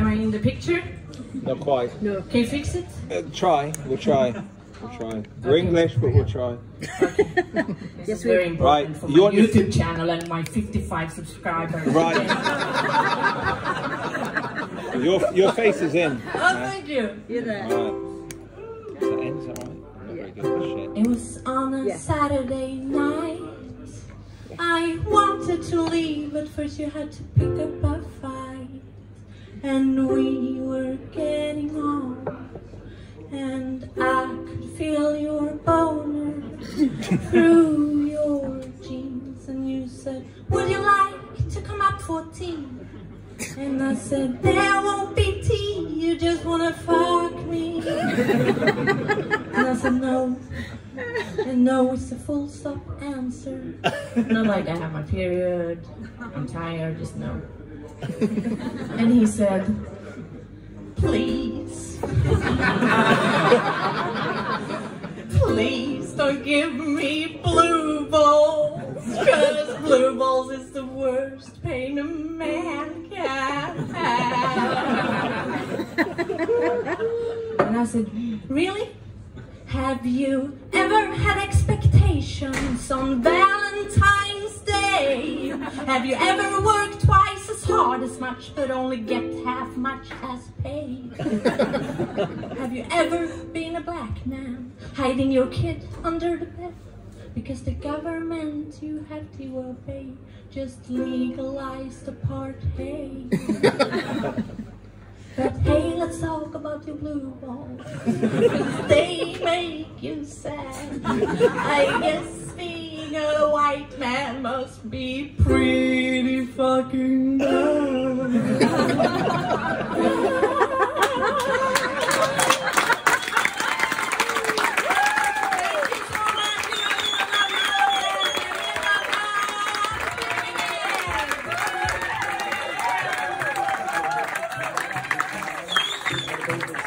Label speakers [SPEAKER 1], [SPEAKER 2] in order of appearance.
[SPEAKER 1] Am I in the picture?
[SPEAKER 2] Not quite. No.
[SPEAKER 1] Can you fix it?
[SPEAKER 2] Uh, try. We'll try. We'll try. We're English, but we'll try.
[SPEAKER 1] This is very important
[SPEAKER 2] Right,
[SPEAKER 1] for
[SPEAKER 2] you
[SPEAKER 1] my
[SPEAKER 2] want your-
[SPEAKER 1] YouTube channel and my 55 subscribers.
[SPEAKER 2] Right. Your your face is in.
[SPEAKER 1] Oh, thank you.
[SPEAKER 3] You're there.
[SPEAKER 2] Right. Is that in? Is that right? Very good. Shit.
[SPEAKER 1] It was on a
[SPEAKER 3] Yeah.
[SPEAKER 1] Saturday night. I wanted to leave, but first you had to pick up a fight. And we were getting on. And I could feel your boner through your jeans. And you said, Would you like to come up for tea? And I said, There won't be tea, you just wanna fuck me. Said, No. And no is the full stop answer. Not like I have my period, I'm tired, just no. And he said, Please. Please don't give me blue balls. Cause blue balls is the worst pain a man can have. And I said, Really? Have you ever had expectations on Valentine's Day? Have you ever worked twice as hard as much but only get half much as paid? Have you ever been a black man hiding your kid under the bed? Because the government you have to obey just legalized apartheid. Hey, let's talk about your blue balls. they make you sad. I guess being a white man must be pretty fucking bad. David.